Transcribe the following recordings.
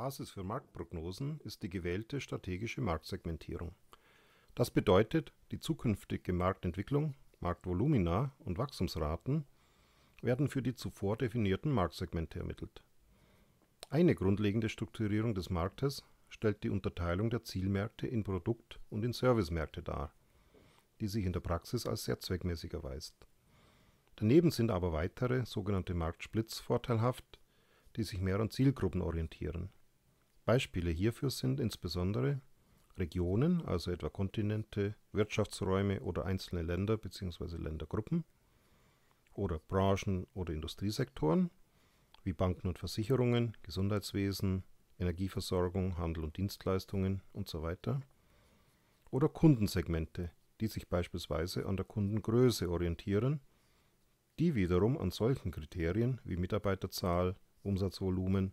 Basis für Marktprognosen ist die gewählte strategische Marktsegmentierung. Das bedeutet, die zukünftige Marktentwicklung, Marktvolumina und Wachstumsraten werden für die zuvor definierten Marktsegmente ermittelt. Eine grundlegende Strukturierung des Marktes stellt die Unterteilung der Zielmärkte in Produkt- und in Servicemärkte dar, die sich in der Praxis als sehr zweckmäßig erweist. Daneben sind aber weitere sogenannte Marktsplits vorteilhaft, die sich mehr an Zielgruppen orientieren. Beispiele hierfür sind insbesondere Regionen, also etwa Kontinente, Wirtschaftsräume oder einzelne Länder bzw. Ländergruppen oder Branchen oder Industriesektoren wie Banken und Versicherungen, Gesundheitswesen, Energieversorgung, Handel und Dienstleistungen usw. oder Kundensegmente, die sich beispielsweise an der Kundengröße orientieren, die wiederum an solchen Kriterien wie Mitarbeiterzahl, Umsatzvolumen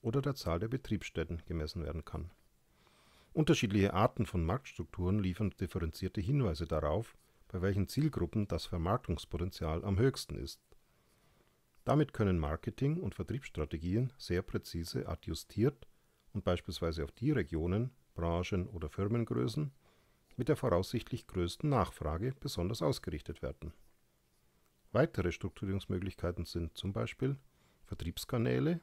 oder der Zahl der Betriebsstätten gemessen werden kann. Unterschiedliche Arten von Marktstrukturen liefern differenzierte Hinweise darauf, bei welchen Zielgruppen das Vermarktungspotenzial am höchsten ist. Damit können Marketing- und Vertriebsstrategien sehr präzise adjustiert und beispielsweise auf die Regionen, Branchen oder Firmengrößen mit der voraussichtlich größten Nachfrage besonders ausgerichtet werden. Weitere Strukturierungsmöglichkeiten sind zum Beispiel Vertriebskanäle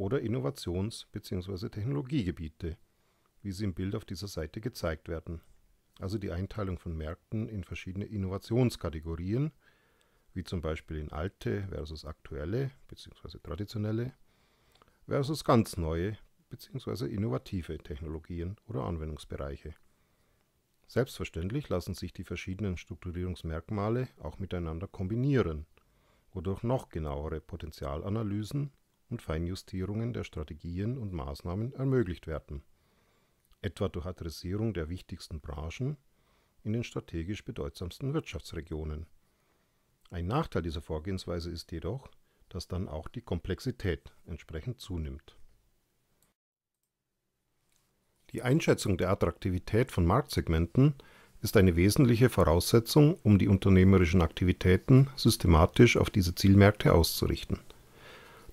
oder Innovations- bzw. Technologiegebiete, wie sie im Bild auf dieser Seite gezeigt werden, also die Einteilung von Märkten in verschiedene Innovationskategorien, wie zum Beispiel in alte versus aktuelle bzw. traditionelle versus ganz neue bzw. innovative Technologien oder Anwendungsbereiche. Selbstverständlich lassen sich die verschiedenen Strukturierungsmerkmale auch miteinander kombinieren, wodurch noch genauere Potenzialanalysen und Feinjustierungen der Strategien und Maßnahmen ermöglicht werden, etwa durch Adressierung der wichtigsten Branchen in den strategisch bedeutsamsten Wirtschaftsregionen. Ein Nachteil dieser Vorgehensweise ist jedoch, dass dann auch die Komplexität entsprechend zunimmt. Die Einschätzung der Attraktivität von Marktsegmenten ist eine wesentliche Voraussetzung, um die unternehmerischen Aktivitäten systematisch auf diese Zielmärkte auszurichten.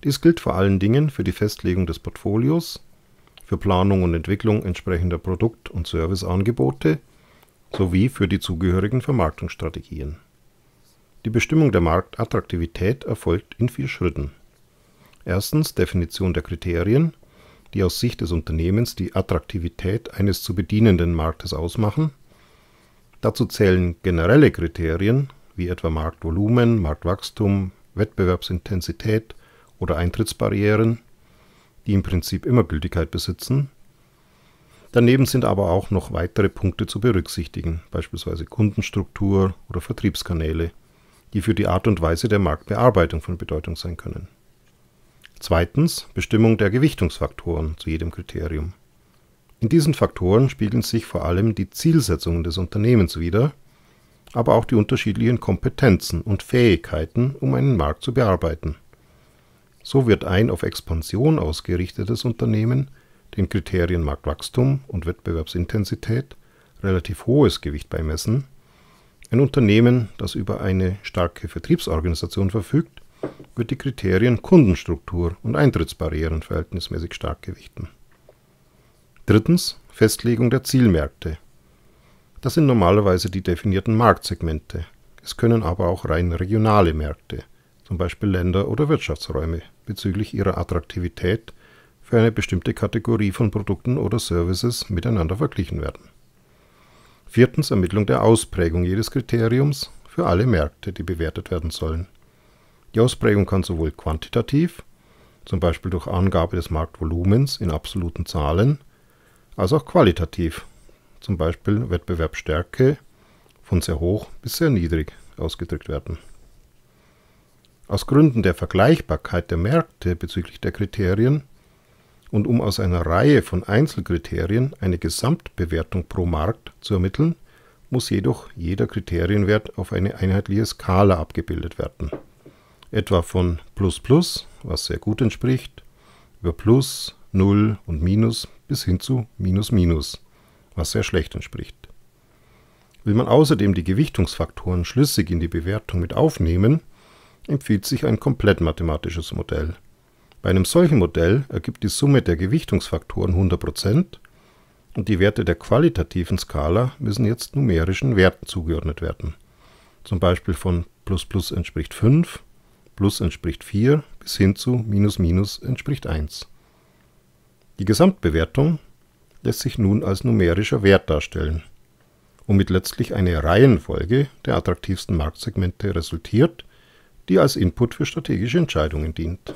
Dies gilt vor allen Dingen für die Festlegung des Portfolios, für Planung und Entwicklung entsprechender Produkt- und Serviceangebote sowie für die zugehörigen Vermarktungsstrategien. Die Bestimmung der Marktattraktivität erfolgt in vier Schritten. Erstens Definition der Kriterien, die aus Sicht des Unternehmens die Attraktivität eines zu bedienenden Marktes ausmachen. Dazu zählen generelle Kriterien wie etwa Marktvolumen, Marktwachstum, Wettbewerbsintensität oder Eintrittsbarrieren, die im Prinzip immer Gültigkeit besitzen. Daneben sind aber auch noch weitere Punkte zu berücksichtigen, beispielsweise Kundenstruktur oder Vertriebskanäle, die für die Art und Weise der Marktbearbeitung von Bedeutung sein können. Zweitens Bestimmung der Gewichtungsfaktoren zu jedem Kriterium. In diesen Faktoren spiegeln sich vor allem die Zielsetzungen des Unternehmens wider, aber auch die unterschiedlichen Kompetenzen und Fähigkeiten, um einen Markt zu bearbeiten. So wird ein auf Expansion ausgerichtetes Unternehmen den Kriterien Marktwachstum und Wettbewerbsintensität relativ hohes Gewicht beimessen, ein Unternehmen, das über eine starke Vertriebsorganisation verfügt, wird die Kriterien Kundenstruktur und Eintrittsbarrieren verhältnismäßig stark gewichten. Drittens Festlegung der Zielmärkte. Das sind normalerweise die definierten Marktsegmente. Es können aber auch rein regionale Märkte, zum Beispiel Länder oder Wirtschaftsräume, bezüglich ihrer Attraktivität für eine bestimmte Kategorie von Produkten oder Services miteinander verglichen werden. Viertens Ermittlung der Ausprägung jedes Kriteriums für alle Märkte, die bewertet werden sollen. Die Ausprägung kann sowohl quantitativ, zum Beispiel durch Angabe des Marktvolumens in absoluten Zahlen, als auch qualitativ, zum Beispiel Wettbewerbsstärke von sehr hoch bis sehr niedrig ausgedrückt werden. Aus Gründen der Vergleichbarkeit der Märkte bezüglich der Kriterien und um aus einer Reihe von Einzelkriterien eine Gesamtbewertung pro Markt zu ermitteln, muss jedoch jeder Kriterienwert auf eine einheitliche Skala abgebildet werden. Etwa von plus plus, was sehr gut entspricht, über plus, 0 und minus bis hin zu minus minus, was sehr schlecht entspricht. Will man außerdem die Gewichtungsfaktoren schlüssig in die Bewertung mit aufnehmen, empfiehlt sich ein komplett mathematisches Modell Bei einem solchen Modell ergibt die Summe der Gewichtungsfaktoren 100% und die Werte der qualitativen Skala müssen jetzt numerischen Werten zugeordnet werden. Zum Beispiel von plus plus entspricht 5, plus entspricht 4 bis hin zu minus minus entspricht 1. Die Gesamtbewertung lässt sich nun als numerischer Wert darstellen, womit letztlich eine Reihenfolge der attraktivsten Marktsegmente resultiert, die als Input für strategische Entscheidungen dient